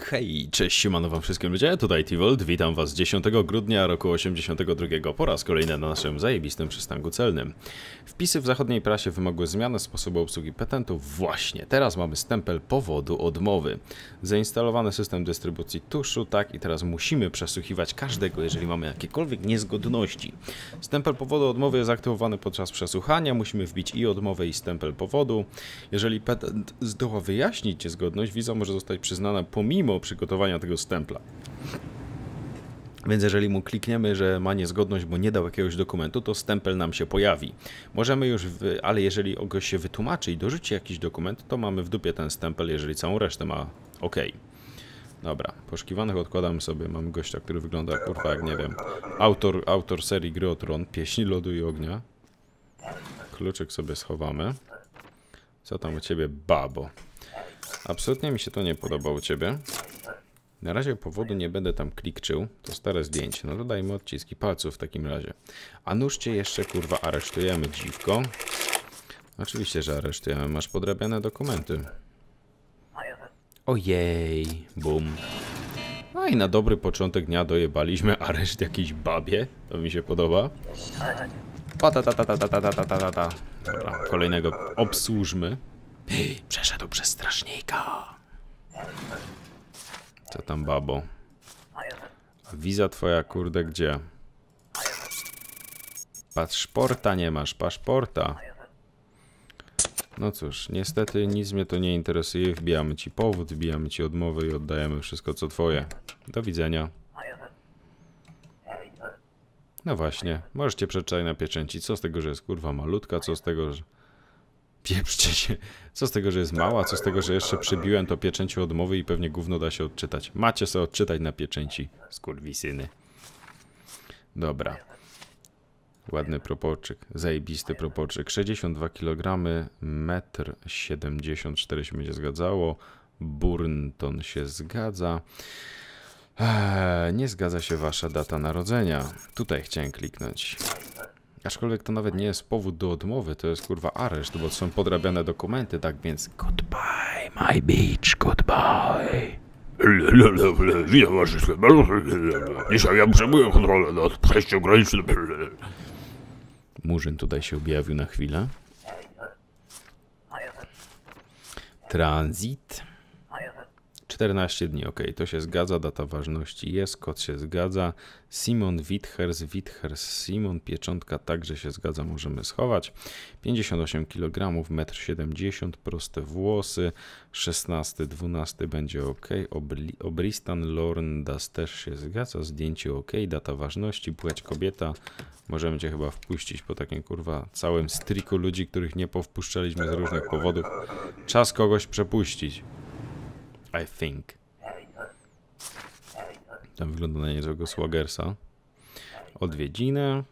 Hej, cześć, siemano wam wszystkim ludzie, tutaj Tivolt, witam was 10 grudnia roku 82 po raz kolejny na naszym zajebistym przystanku celnym. Wpisy w zachodniej prasie wymogły zmiany sposobu obsługi patentów właśnie, teraz mamy stempel powodu odmowy. Zainstalowany system dystrybucji tuszu, tak i teraz musimy przesłuchiwać każdego, jeżeli mamy jakiekolwiek niezgodności. Stempel powodu odmowy jest aktywowany podczas przesłuchania, musimy wbić i odmowę i stempel powodu. Jeżeli patent zdoła wyjaśnić niezgodność, wiza może zostać przyznana pomimo mimo przygotowania tego stempla. Więc jeżeli mu klikniemy, że ma niezgodność, bo nie dał jakiegoś dokumentu, to stempel nam się pojawi. Możemy już, w, ale jeżeli gość się wytłumaczy i dorzuci jakiś dokument, to mamy w dupie ten stempel, jeżeli całą resztę ma ok. Dobra, poszukiwanych odkładamy sobie. Mamy gościa, który wygląda kurwa jak nie wiem. Autor, autor serii Gry o Tron, Pieśni Lodu i Ognia. Kluczyk sobie schowamy. Co tam u ciebie, babo? Absolutnie mi się to nie podoba u ciebie. Na razie powodu nie będę tam klikczył. To stare zdjęcie. No dodajmy odciski palców w takim razie. A nużcie jeszcze kurwa aresztujemy dziwko. Oczywiście, że aresztujemy. Masz podrabiane dokumenty. Ojej, bum. No i na dobry początek dnia dojebaliśmy areszt jakiejś babie. To mi się podoba. Pa ta ta ta ta ta ta ta ta ta ta. Dobra, kolejnego obsłużmy. Przeszedł przez strażnika. Co tam, babo? Wiza twoja, kurde, gdzie? Paszporta nie masz, paszporta. No cóż, niestety nic mnie to nie interesuje. Wbijamy ci powód, wbijamy ci odmowę i oddajemy wszystko co twoje. Do widzenia. No właśnie, możecie przeczytać na pieczęci. Co z tego, że jest kurwa malutka, co z tego, że... Pieprzcie się. Co z tego, że jest mała, co z tego, że jeszcze przybiłem to pieczęciu odmowy i pewnie gówno da się odczytać. Macie sobie odczytać na pieczęci, skurwisyny. Dobra. Ładny proporczyk, zajebisty proporczyk. 62 kg, 1,74 m się będzie zgadzało. Burnton się zgadza. Eee, nie zgadza się wasza data narodzenia. Tutaj chciałem kliknąć. Aczkolwiek to nawet nie jest powód do odmowy, to jest kurwa areszt, bo są podrabiane dokumenty, tak więc goodbye my beach, goodbye. Witam was wszystkich Dzisiaj ja przejmuję kontrolę nad przejściem granicznym. Murzyn tutaj się objawił na chwilę. Transit. 14 dni, ok, to się zgadza, data ważności jest, kod się zgadza. Simon Withers, Withers, Simon, pieczątka także się zgadza, możemy schować. 58 kg, 1,70 m, proste włosy. 16, 12 będzie ok. Obli, Obristan Lorndas też się zgadza, zdjęcie ok, data ważności, płeć kobieta. Możemy cię chyba wpuścić po takim kurwa całym striku ludzi, których nie powpuszczaliśmy z różnych powodów. Czas kogoś przepuścić. I think. Tam wygląda na niezłego Swagersa. Odwiedziny.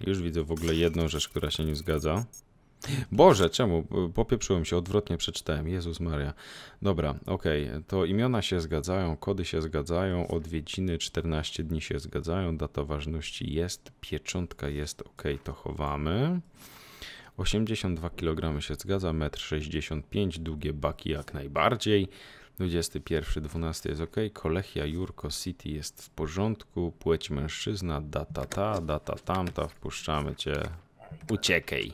Już widzę w ogóle jedną rzecz, która się nie zgadza. Boże, czemu? Popieprzyłem się, odwrotnie przeczytałem. Jezus Maria. Dobra, okej. Okay. To imiona się zgadzają, kody się zgadzają, odwiedziny 14 dni się zgadzają, data ważności jest, pieczątka jest, ok, to chowamy. 82 kg się zgadza, 1,65 m, długie baki jak najbardziej. 21, 12 jest ok, Kolechia, Jurko, City jest w porządku, płeć mężczyzna, data ta, data tamta, wpuszczamy cię. Uciekaj.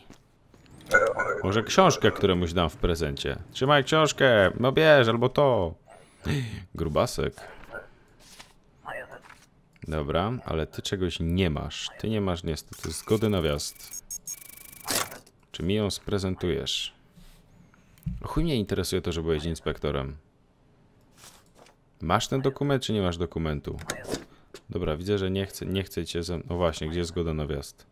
Może książkę któremuś dam w prezencie. Trzymaj książkę, no bierz, albo to. Grubasek. Dobra, ale ty czegoś nie masz. Ty nie masz niestety zgody na wjazd. Czy mi ją sprezentujesz? Chuj mnie interesuje to, że byłeś inspektorem. Masz ten dokument, czy nie masz dokumentu? Dobra, widzę, że nie chce, nie chce cię ze... No właśnie, gdzie jest zgoda na wjazd?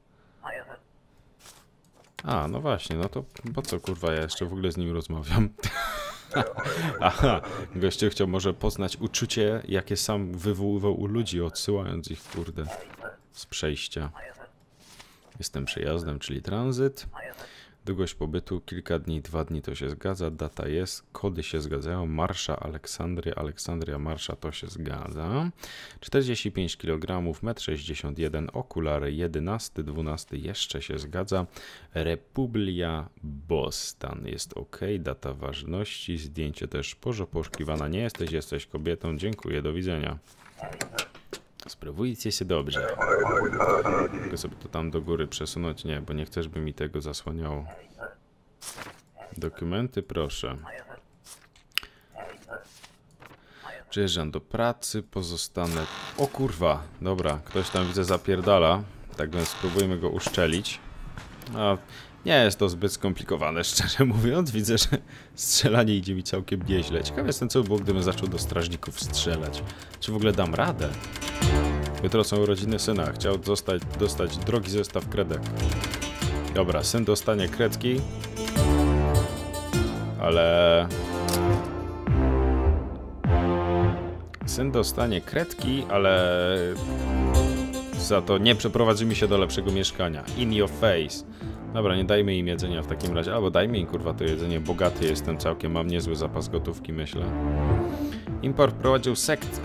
A, no właśnie, no to po co kurwa ja jeszcze w ogóle z nim rozmawiam? Aha, gościu chciał może poznać uczucie, jakie sam wywoływał u ludzi, odsyłając ich, kurde, z przejścia. Jestem przejazdem, czyli tranzyt. Długość pobytu kilka dni, dwa dni to się zgadza, data jest, kody się zgadzają, Marsza, Aleksandria, Aleksandria, Marsza to się zgadza. 45 kg, 1,61 m, okulary 11, 12 jeszcze się zgadza. Republia Boston jest ok, data ważności, zdjęcie też poszukiwana nie jesteś, jesteś kobietą, dziękuję, do widzenia. Sprawujcie się dobrze. Mogę sobie to tam do góry przesunąć? Nie, bo nie chcesz, żeby mi tego zasłaniało. Dokumenty, proszę. Przyjeżdżam do pracy, pozostanę... O kurwa, dobra, ktoś tam widzę zapierdala. Tak więc spróbujmy go uszczelić. A nie jest to zbyt skomplikowane, szczerze mówiąc. Widzę, że strzelanie idzie mi całkiem nieźle. Ciekawe jestem, co by było, gdybym zaczął do strażników strzelać. Czy w ogóle dam radę? Jutro są urodziny syna. Chciał dostać, drogi zestaw kredek. Dobra, syn dostanie kredki. Ale... Syn dostanie kredki, ale... Za to nie przeprowadzi mi się do lepszego mieszkania. In your face. Dobra, nie dajmy im jedzenia w takim razie. Albo dajmy im kurwa to jedzenie. Bogaty jestem całkiem, mam niezły zapas gotówki, myślę. Import prowadził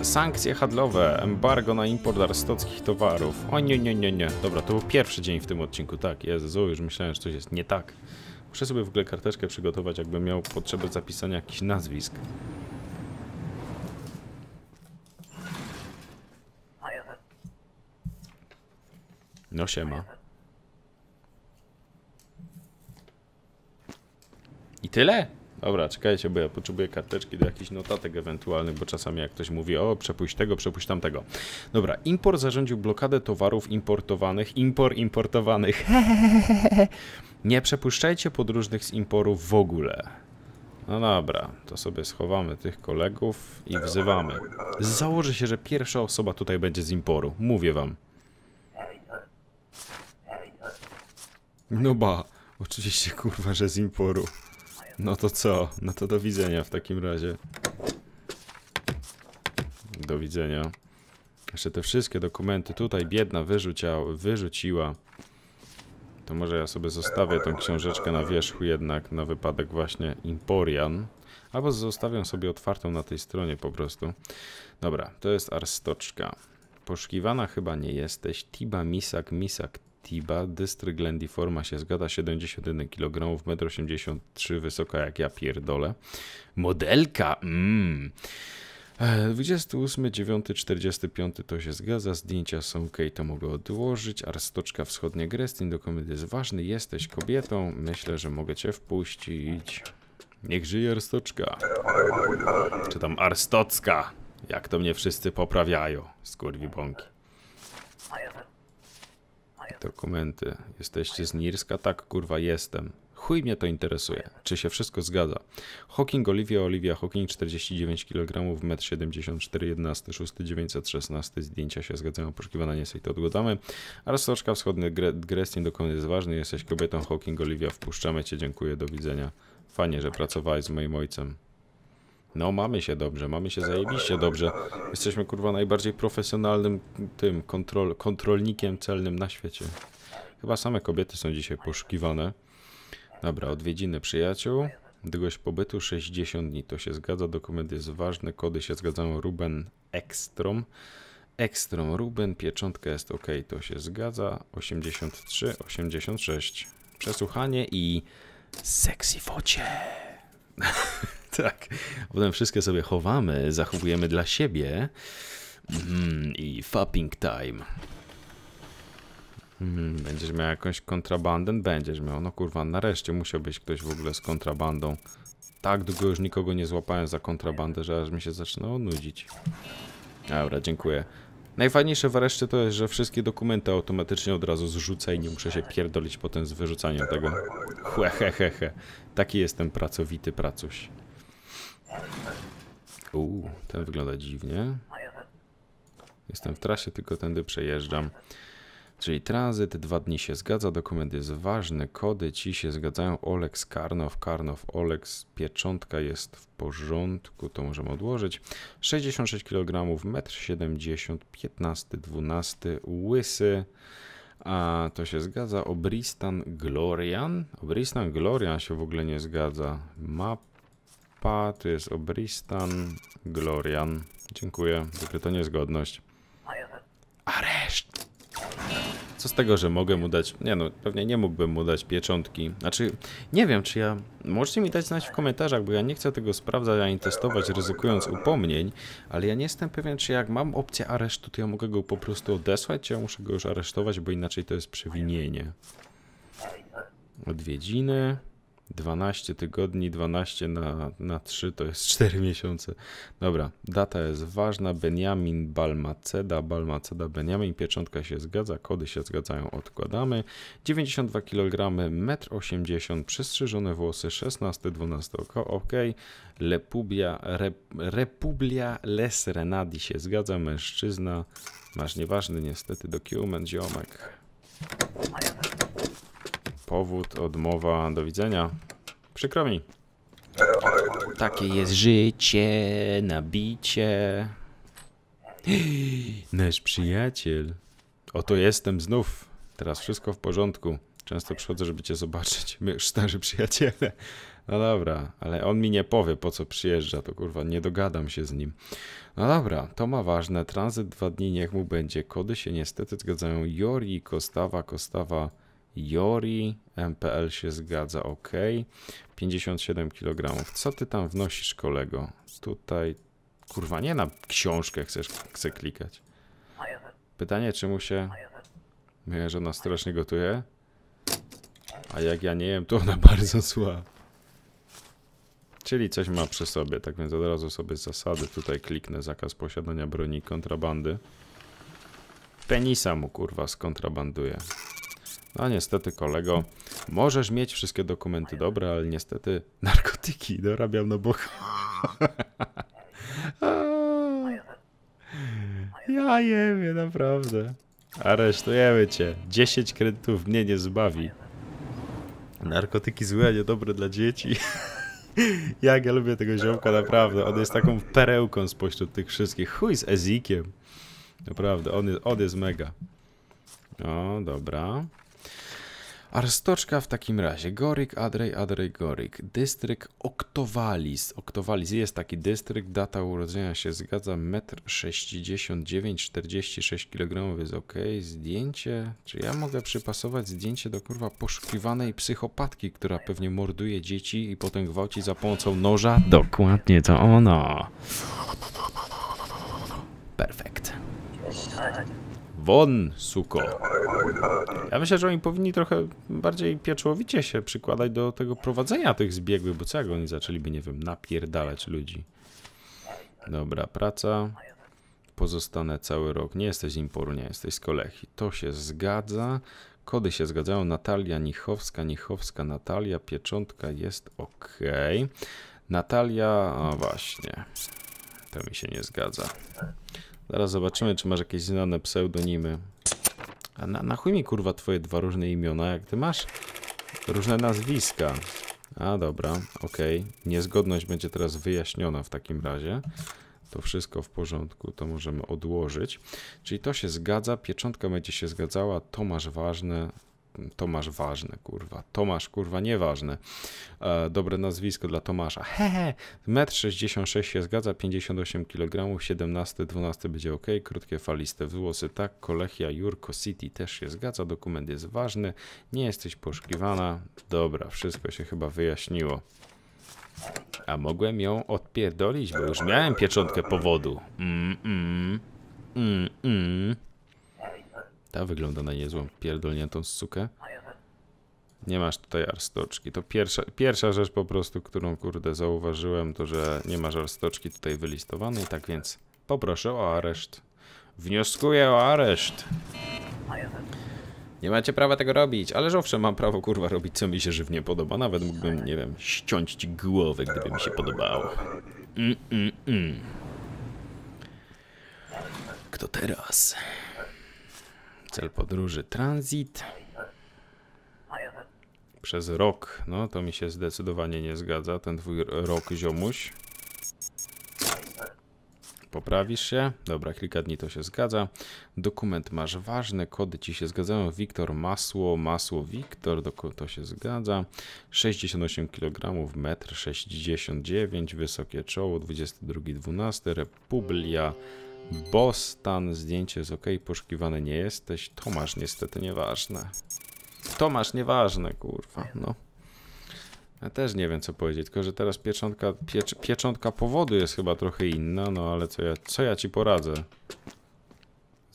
sankcje handlowe, embargo na import arstockich towarów. O nie, nie, nie, nie. Dobra, to był pierwszy dzień w tym odcinku, tak. Jezu, już myślałem, że coś jest nie tak. Muszę sobie w ogóle karteczkę przygotować, jakbym miał potrzebę zapisania jakichś nazwisk. No siema. I tyle? Dobra, czekajcie, bo ja potrzebuję karteczki do jakichś notatek ewentualnych, bo czasami jak ktoś mówi, o przepuść tego, przepuść tamtego. Dobra, import zarządził blokadę towarów importowanych, impor importowanych. Nie przepuszczajcie podróżnych z imporów w ogóle. No dobra, to sobie schowamy tych kolegów i wzywamy. Założę się, że pierwsza osoba tutaj będzie z imporu. Mówię wam. No ba, oczywiście kurwa, że z imporu. No to co? No to do widzenia w takim razie. Do widzenia. Jeszcze te wszystkie dokumenty tutaj biedna wyrzuciła. To może ja sobie zostawię tą książeczkę na wierzchu jednak na wypadek właśnie Imporian. Albo zostawiam sobie otwartą na tej stronie po prostu. Dobra, to jest arstoczka. Poszukiwana chyba nie jesteś. Tiba Misak Misak Tiba, dystrykt Glendiforma się zgada, 71 kg, 1,83 m, wysoka jak ja pierdolę. Modelka, mmm. 28, 9, 45 to się zgadza, zdjęcia są ok, to mogę odłożyć. Arstoczka Wschodnia Grestin, dokument jest ważny, jesteś kobietą, myślę, że mogę cię wpuścić. Niech żyje Arstoczka. Czy tam Arstocka, jak to mnie wszyscy poprawiają, bąki. Dokumenty. Jesteście z Nirska? Tak, kurwa, jestem. Chuj mnie to interesuje. Czy się wszystko zgadza? Hawking Olivia, Olivia Hawking, 49 kg, 1,74 m, 11, 6, 916. Zdjęcia się zgadzają, poszukiwana nie to odgładamy. Arstoczka Wschodny, Grestin dokument jest ważny. Jesteś kobietą Hawking Olivia, wpuszczamy cię, dziękuję, do widzenia. Fajnie, że pracowałeś z moim ojcem. No, mamy się dobrze, mamy się zajebiście dobrze. Jesteśmy kurwa najbardziej profesjonalnym tym kontrol, kontrolnikiem celnym na świecie. Chyba same kobiety są dzisiaj poszukiwane. Dobra, odwiedziny przyjaciół. Długość pobytu 60 dni, to się zgadza, dokument jest ważny, kody się zgadzają, Ruben Ekstrom. Ekstrom Ruben, pieczątka jest ok, to się zgadza, 83, 86. Przesłuchanie i sexy focie. tak. Potem wszystkie sobie chowamy, zachowujemy dla siebie. Mm, I fapping time. Mm, będziesz miał jakąś kontrabandę? Będziesz miał. No kurwa, nareszcie musiał być ktoś w ogóle z kontrabandą. Tak długo już nikogo nie złapałem za kontrabandę, że aż mi się zaczynało nudzić. Dobra, dziękuję. Najfajniejsze w areszcie to jest, że wszystkie dokumenty automatycznie od razu zrzuca i nie muszę się pierdolić potem z wyrzucaniem tego. Hehehehe. Taki jestem pracowity pracuś. Uuu, ten wygląda dziwnie. Jestem w trasie, tylko tędy przejeżdżam. Czyli tranzyt, dwa dni się zgadza, dokument jest ważny, kody ci się zgadzają, Olex, Karnow, Karnow, Olex, pieczątka jest w porządku, to możemy odłożyć. 66 kg, 1,70 m, 15, 12, łysy, A to się zgadza. Obristan Glorian. Obristan Glorian się w ogóle nie zgadza. Mapa, tu jest Obristan Glorian. Dziękuję, wykryto niezgodność. Areszt! Co z tego, że mogę mu dać... Nie no, pewnie nie mógłbym mu dać pieczątki. Znaczy, nie wiem, czy ja... Możecie mi dać znać w komentarzach, bo ja nie chcę tego sprawdzać ani testować, ryzykując upomnień, ale ja nie jestem pewien, czy jak mam opcję aresztu, to ja mogę go po prostu odesłać, czy ja muszę go już aresztować, bo inaczej to jest przewinienie. Odwiedziny... 12 tygodni, 12 na, na 3 to jest 4 miesiące. Dobra, data jest ważna. Benjamin Balmaceda, Balmaceda, Benjamin, pieczątka się zgadza, kody się zgadzają, odkładamy. 92 kg, 1,80 m, przystrzyżone włosy, 16, 12 oko, ok. Lepubia, rep, Republia Les Renadi się zgadza, mężczyzna. Masz nieważny niestety dokument, ziomek. Powód, odmowa, do widzenia. Przykro mi. Takie jest życie, nabicie. Nasz przyjaciel. Oto jestem znów. Teraz wszystko w porządku. Często przychodzę, żeby cię zobaczyć. My już starzy przyjaciele. No dobra, ale on mi nie powie, po co przyjeżdża, to kurwa, nie dogadam się z nim. No dobra, to ma ważne. Tranzyt dwa dni, niech mu będzie. Kody się niestety zgadzają. Jori, Kostawa, Kostawa, Jori, MPL się zgadza, ok. 57 kg. Co ty tam wnosisz, kolego? Tutaj, kurwa, nie na książkę chcesz, chcę klikać. Pytanie, czy mu się... Moja żona strasznie gotuje? A jak ja nie jem, to ona bardzo zła. Czyli coś ma przy sobie, tak więc od razu sobie z zasady tutaj kliknę zakaz posiadania broni kontrabandy. Penisa mu kurwa skontrabanduje. No niestety kolego, możesz mieć wszystkie dokumenty dobre, ale niestety narkotyki dorabiam na boku. ja jemy, naprawdę. Aresztujemy cię. 10 kredytów mnie nie zbawi. Narkotyki złe, niedobre dla dzieci. Jak ja lubię tego ziomka, naprawdę. On jest taką perełką spośród tych wszystkich. Chuj z Ezikiem. Naprawdę, on jest, on jest mega. O, dobra. Arstoczka w takim razie. Gorik, Adrej, Adrej, Gorik. Dystrykt Oktowalis. Oktowalis jest taki dystrykt. Data urodzenia się zgadza. 1,69 m, 46 kg jest ok. Zdjęcie. Czy ja mogę przypasować zdjęcie do kurwa poszukiwanej psychopatki, która pewnie morduje dzieci i potem gwałci za pomocą noża? Dokładnie to ono. Perfekt. Won, suko. Ja myślę, że oni powinni trochę bardziej pieczołowicie się przykładać do tego prowadzenia tych zbiegłych, bo co jak oni zaczęliby, nie wiem, napierdalać ludzi. Dobra, praca. Pozostanę cały rok. Nie jesteś z Imporu, nie jesteś z Kolechi. To się zgadza. Kody się zgadzają. Natalia Nichowska, Nichowska, Natalia. Pieczątka jest ok. Natalia, a właśnie. To mi się nie zgadza. Zaraz zobaczymy, czy masz jakieś znane pseudonimy. A na, na chuj mi kurwa twoje dwa różne imiona, jak ty masz różne nazwiska. A dobra, okej. Okay. Niezgodność będzie teraz wyjaśniona w takim razie. To wszystko w porządku, to możemy odłożyć. Czyli to się zgadza, pieczątka będzie się zgadzała, to masz ważne, Tomasz ważne, kurwa. Tomasz, kurwa, nieważne. E, dobre nazwisko dla Tomasza. Hehe, 1,66 m się zgadza, 58 kg, 17, 12 będzie ok, krótkie faliste włosy, tak, Kolechia, Jurko City też się zgadza, dokument jest ważny, nie jesteś poszukiwana. Dobra, wszystko się chyba wyjaśniło. A mogłem ją odpierdolić, bo już miałem pieczątkę powodu. Mm, mm, mm, mm. Ta wygląda na niezłą pierdolniętą sukę. Nie masz tutaj arstoczki. To pierwsza, pierwsza rzecz po prostu, którą kurde zauważyłem, to że nie masz arstoczki tutaj wylistowanej, tak więc poproszę o areszt. Wnioskuję o areszt. Nie macie prawa tego robić, ale owszem, mam prawo kurwa robić co mi się żywnie podoba. Nawet mógłbym, nie wiem, ściąć ci głowę, gdyby mi się podobało. Mm, mm, mm. Kto teraz? Cel podróży transit. Przez rok. No to mi się zdecydowanie nie zgadza. Ten twój rok ziomuś. Poprawisz się? Dobra, kilka dni to się zgadza. Dokument masz ważny, kody ci się zgadzają. Wiktor Masło, Masło Wiktor, to się zgadza. 68 kg, 1,69 m, wysokie czoło, 22-12, Republia, Bostan, zdjęcie jest ok, poszukiwany nie jesteś. Tomasz niestety nieważne. Tomasz nieważne, kurwa, no. Ja też nie wiem co powiedzieć, tylko że teraz pieczątka, piecz, pieczątka powodu jest chyba trochę inna, no ale co ja, co ja ci poradzę?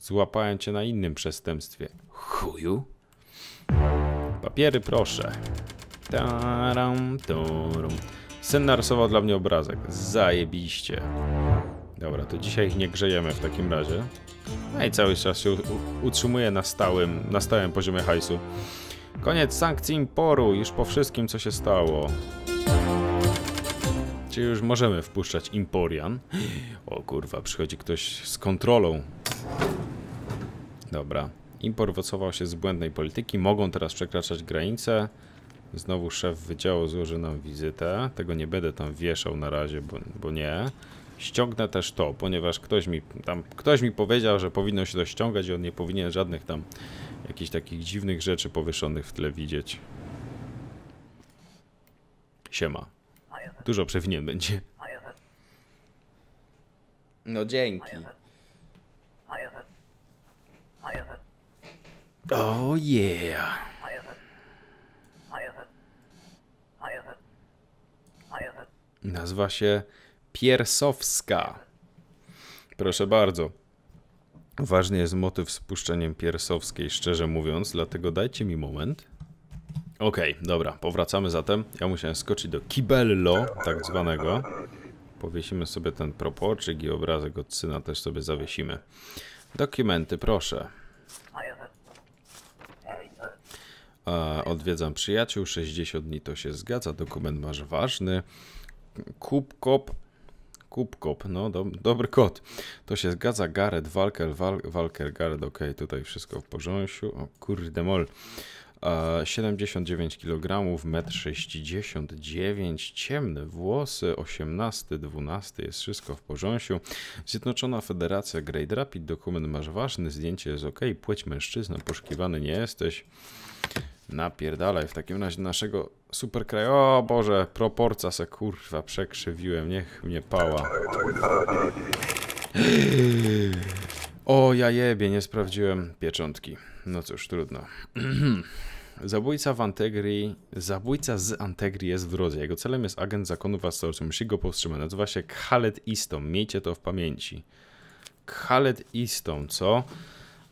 Złapałem cię na innym przestępstwie. Chuju. Papiery proszę. Taram, turum. Syn narysował dla mnie obrazek. Zajebiście. Dobra, to dzisiaj ich nie grzejemy w takim razie. No i cały czas się utrzymuje na stałym, na stałym poziomie hajsu. Koniec sankcji imporu, już po wszystkim co się stało. Czy już możemy wpuszczać Imporian? O kurwa, przychodzi ktoś z kontrolą. Dobra. Impor wycofał się z błędnej polityki, mogą teraz przekraczać granice. Znowu szef wydziału złoży nam wizytę. Tego nie będę tam wieszał na razie, bo, bo nie. Ściągnę też to, ponieważ ktoś mi tam ktoś mi powiedział, że powinno się to ściągać i on nie powinien żadnych tam jakichś takich dziwnych rzeczy powieszonych w tle widzieć. Siema. Dużo przewinień będzie. No dzięki. Oh yeah. Nazywa się Piersowska. Proszę bardzo. Ważny jest motyw z puszczeniem piersowskiej, szczerze mówiąc, dlatego dajcie mi moment. Okej, dobra, powracamy zatem. Ja musiałem skoczyć do kibello, tak zwanego. Powiesimy sobie ten proporczyk i obrazek od syna też sobie zawiesimy. Dokumenty, proszę. A, odwiedzam przyjaciół, 60 dni to się zgadza, dokument masz ważny. Kubkop, Kubkop, no do, dobry kot. To się zgadza, Gareth, Walker, Wal, Walker, Gareth, ok, tutaj wszystko w porządku. O kurde mol. E, 79 kg, 1,69 m, ciemne włosy, 18, 12, jest wszystko w porządku. Zjednoczona Federacja Great Rapid, dokument masz ważny, zdjęcie jest ok, płeć mężczyzna, poszukiwany nie jesteś. Napierdalaj w takim razie naszego superkraju. O Boże, proporca se kurwa przekrzywiłem, niech mnie pała. O ja jebie, nie sprawdziłem pieczątki. No cóż, trudno. Zabójca w Antegri, zabójca z Antegri jest w drodze. Jego celem jest agent zakonu Wastorcy. Musi go powstrzymać. Nazywa się Khaled Istom. Miejcie to w pamięci. Khaled Istom, co?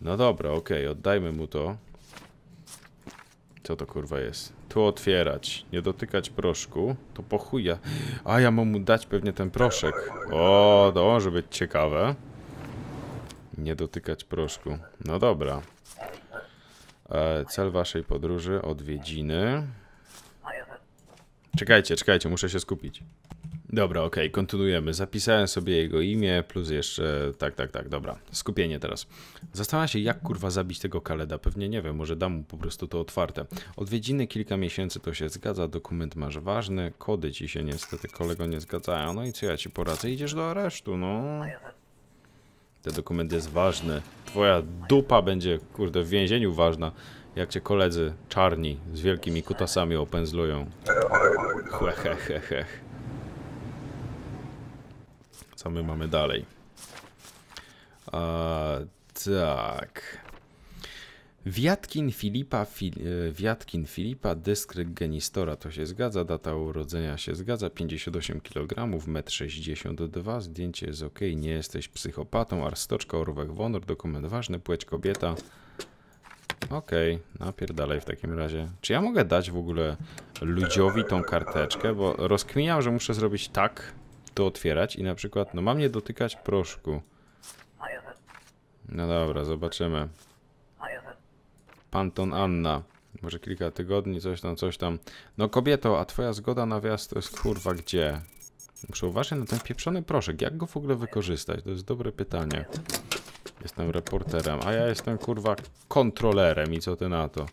No dobra, okej, oddajmy mu to. Co to kurwa jest? Tu otwierać, nie dotykać proszku. To po chuja. A ja mam mu dać pewnie ten proszek. O, to może być ciekawe. Nie dotykać proszku. No dobra. E, cel waszej podróży, odwiedziny. Czekajcie, czekajcie, muszę się skupić. Dobra, okej, kontynuujemy. Zapisałem sobie jego imię, plus jeszcze... Tak, tak, tak, dobra. Skupienie teraz. Zastanawiam się, jak kurwa zabić tego Kaleda. Pewnie nie wiem, może dam mu po prostu to otwarte. Odwiedziny kilka miesięcy to się zgadza, dokument masz ważny, kody ci się niestety kolego nie zgadzają. No i co ja ci poradzę? Idziesz do aresztu, no. Ten dokument jest ważny. Twoja dupa będzie, kurde, w więzieniu ważna, jak cię koledzy czarni z wielkimi kutasami opędzlują. Chłe, he, he. Co my mamy dalej? A, tak. Wiatkin Filipa, Fil, e, Wiatkin Filipa, dyskryt genistora, to się zgadza, data urodzenia się zgadza, 58 kg, 1,62 m, zdjęcie jest ok, nie jesteś psychopatą, arstoczka, orwek wonor, dokument ważny, płeć kobieta. Okej, napierdalaj w takim razie. Czy ja mogę dać w ogóle ludziowi tą karteczkę, bo rozkminiam, że muszę zrobić tak, to otwierać i na przykład, no mam nie dotykać proszku. No dobra, zobaczymy. Panton Anna. Może kilka tygodni, coś tam, coś tam. No kobieto, a twoja zgoda na wjazd to jest kurwa gdzie? Muszę uważać na ten pieprzony proszek. Jak go w ogóle wykorzystać? To jest dobre pytanie. Jestem reporterem, a ja jestem kurwa kontrolerem i co ty na to?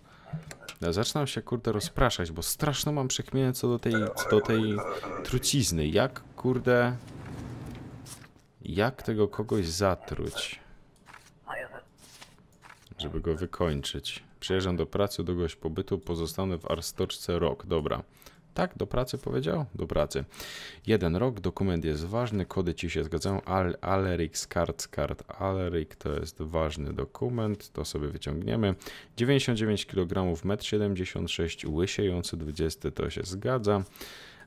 Ja zaczynam się kurde rozpraszać, bo straszno mam przekmienę co do tej, co do tej trucizny. Jak kurde... Jak tego kogoś zatruć? Żeby go wykończyć. Przyjeżdżam do pracy, do gość pobytu, pozostanę w Arstoczce rok. Dobra. Tak, do pracy powiedział? Do pracy. Jeden rok, dokument jest ważny, kody ci się zgadzają. Al Aleric Skart Skart Aleric to jest ważny dokument, to sobie wyciągniemy. 99 kg, 1,76 m, łysiejący 20 to się zgadza.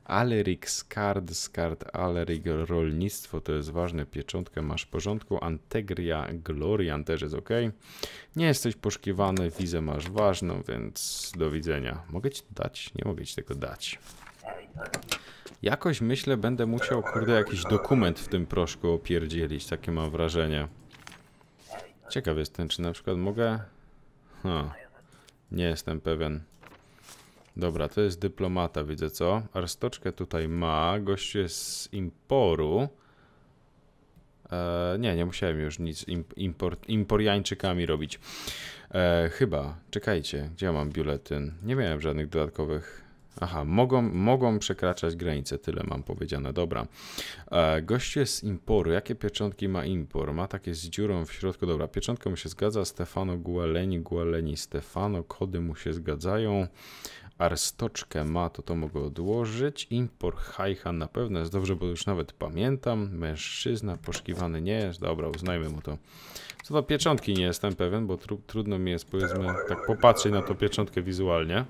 Aleric Skard Skard Aleric rolnictwo to jest ważne, pieczątkę masz w porządku. Antegria Glorian też jest ok. Nie jesteś poszukiwany, wizę masz ważną, więc do widzenia. Mogę ci dać? Nie mogę ci tego dać. Jakoś myślę, będę musiał, kurde, jakiś dokument w tym proszku opierdzielić, takie mam wrażenie. Ciekaw jestem, czy na przykład mogę... Ha. Nie jestem pewien. Dobra, to jest dyplomata, widzę co. Arstoczkę tutaj ma, gościu jest z Imporu. E, nie, nie musiałem już nic import, Imporiańczykami robić. E, chyba, czekajcie, gdzie ja mam biuletyn? Nie miałem żadnych dodatkowych Aha, mogą, mogą przekraczać granice, tyle mam powiedziane. Dobra. E, jest z Imporu. Jakie pieczątki ma Impor? Ma takie z dziurą w środku. Dobra, pieczątka mu się zgadza. Stefano Gualeni, Gualeni Stefano. Kody mu się zgadzają. Arstoczkę ma, to to mogę odłożyć. Impor Hajcha na pewno jest dobrze, bo już nawet pamiętam. Mężczyzna poszukiwany nie jest. Dobra, uznajmy mu to. Co do pieczątki nie jestem pewien, bo tru trudno mi jest powiedzmy tak popatrzeć na tą pieczątkę wizualnie.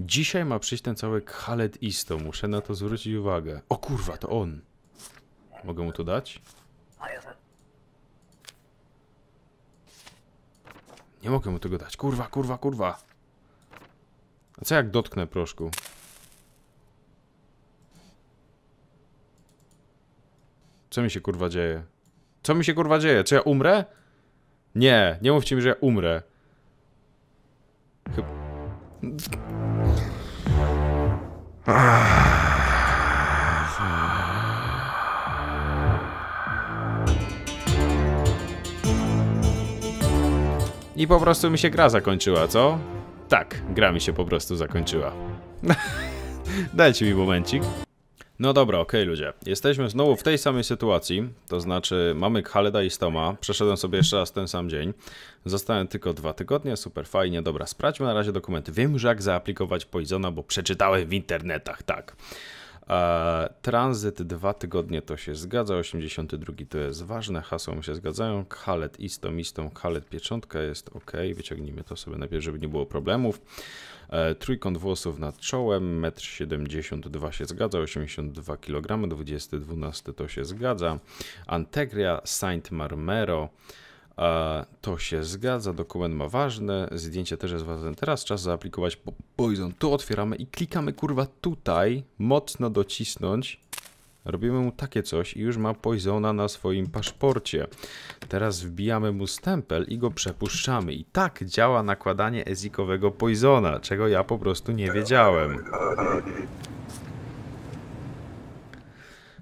Dzisiaj ma przyjść ten cały Khaled Isto. Muszę na to zwrócić uwagę. O kurwa, to on. Mogę mu to dać? Nie mogę mu tego dać. Kurwa, kurwa, kurwa. A co jak dotknę proszku? Co mi się kurwa dzieje? Co mi się kurwa dzieje? Czy ja umrę? Nie, nie mówcie mi, że ja umrę. Chyba... I po prostu mi się gra zakończyła, co? Tak, gra mi się po prostu zakończyła. Dajcie mi momencik. No dobra, okej okay, ludzie. Jesteśmy znowu w tej samej sytuacji, to znaczy mamy Khaleda i Stoma, przeszedłem sobie jeszcze raz ten sam dzień. Zostałem tylko dwa tygodnie, super fajnie, dobra, sprawdźmy na razie dokumenty. Wiem już jak zaaplikować Poisona, bo przeczytałem w internetach, tak. Eee, tranzyt dwa tygodnie to się zgadza, 82 to jest ważne, hasło mi się zgadzają, Khaled istą, istą, Khaled pieczątka jest ok, wyciągnijmy to sobie najpierw, żeby nie było problemów. E, trójkąt włosów nad czołem, 1,72 m się zgadza, 82 kg, 2012 to się zgadza. Antegria Saint Marmero, e, to się zgadza, dokument ma ważne, zdjęcie też jest ważne. Teraz czas zaaplikować Poison. Tu otwieramy i klikamy kurwa tutaj, mocno docisnąć Robimy mu takie coś i już ma Poisona na swoim paszporcie. Teraz wbijamy mu stempel i go przepuszczamy. I tak działa nakładanie ezikowego Poisona, czego ja po prostu nie wiedziałem.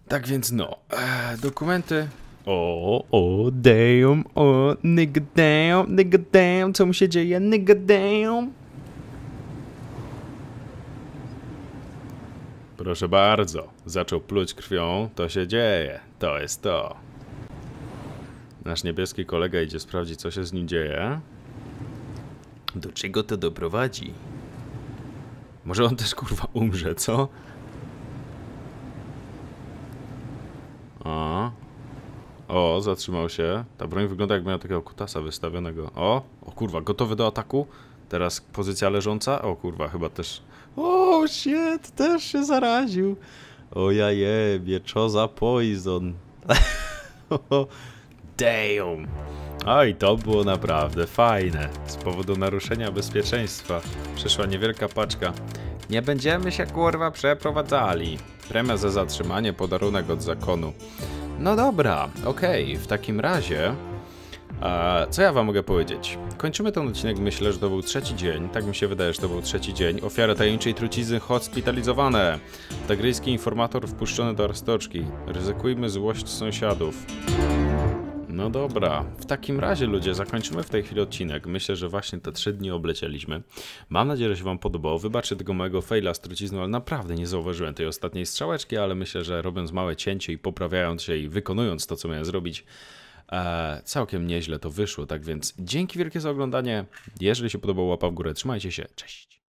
Tak więc no, e, dokumenty o, o, damn, o, nigga damn, nigga damn, co mu się dzieje, nigga damn. Proszę bardzo, zaczął pluć krwią, to się dzieje, to jest to. Nasz niebieski kolega idzie sprawdzić, co się z nim dzieje. Do czego to doprowadzi? Może on też kurwa umrze, co? O. O, zatrzymał się. Ta broń wygląda jak miał takiego kutasa wystawionego. O, o kurwa, gotowy do ataku. Teraz pozycja leżąca. O kurwa, chyba też o, shit, też się zaraził. O ja jebie, co za poison. Damn. Oj, to było naprawdę fajne. Z powodu naruszenia bezpieczeństwa przyszła niewielka paczka. Nie będziemy się kurwa przeprowadzali. Premia za zatrzymanie, podarunek od zakonu. No dobra, okej, okay. w takim razie a co ja wam mogę powiedzieć? Kończymy ten odcinek, myślę, że to był trzeci dzień, tak mi się wydaje, że to był trzeci dzień. Ofiary tajemniczej trucizny hospitalizowane. Tagryjski informator wpuszczony do arstoczki. Ryzykujmy złość sąsiadów. No dobra, w takim razie ludzie, zakończymy w tej chwili odcinek. Myślę, że właśnie te trzy dni oblecieliśmy. Mam nadzieję, że się wam podobało. Wybaczcie tego mojego faila z trucizną, ale naprawdę nie zauważyłem tej ostatniej strzałeczki, ale myślę, że robiąc małe cięcie i poprawiając się i wykonując to, co miałem zrobić, e, całkiem nieźle to wyszło. Tak więc dzięki wielkie za oglądanie. Jeżeli się podobało, łapa w górę, trzymajcie się, cześć.